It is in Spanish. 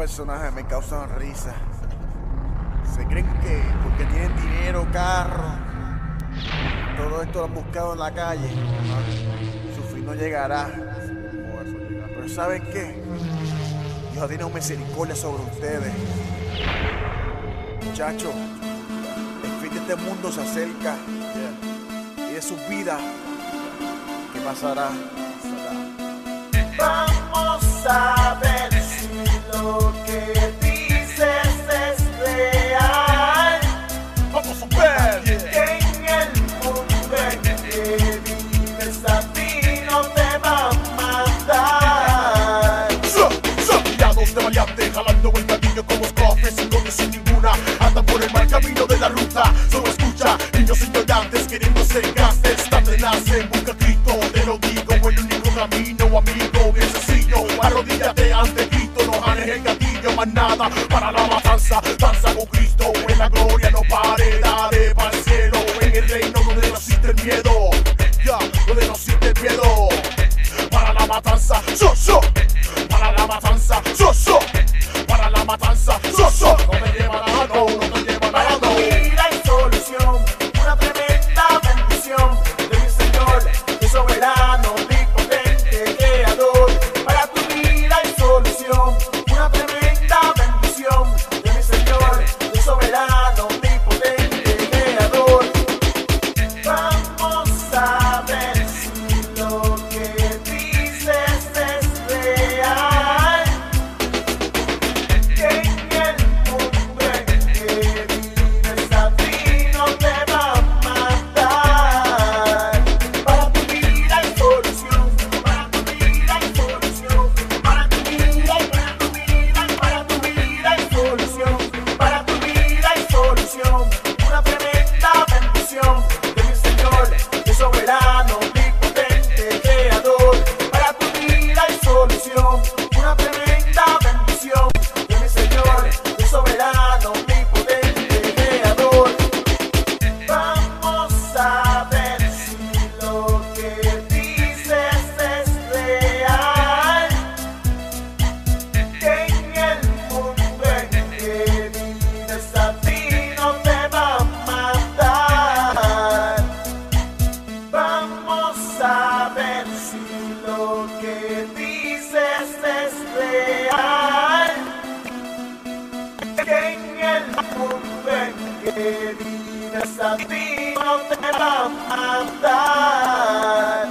personajes me causan risa. Se creen que porque tienen dinero, carro, todo esto lo han buscado en la calle. Su fin no llegará. Pero ¿saben qué? Dios tiene misericordia sobre ustedes. Muchachos, el fin de este mundo se acerca. Y de su vida, ¿qué pasará? Vamos a ver queriendo ser gastes. Tan tenaces, busca a Cristo, te lo digo. El único camino, amigo, Janes el gatillo, más nada. Para la matanza, danza con Cristo. En la gloria no pare, dale para el. En el reino donde no existe miedo. Ya, donde no existe miedo. Para la matanza, yo, yo. if you. Debidas a ti no te va a dar